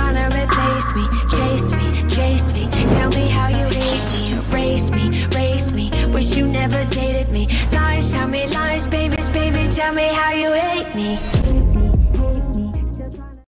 trying to replace me. Chase me, chase me. Tell me how you hate me. Erase me, erase me. Wish you never dated me. Lies, tell me lies, baby, baby. Tell me how you hate me.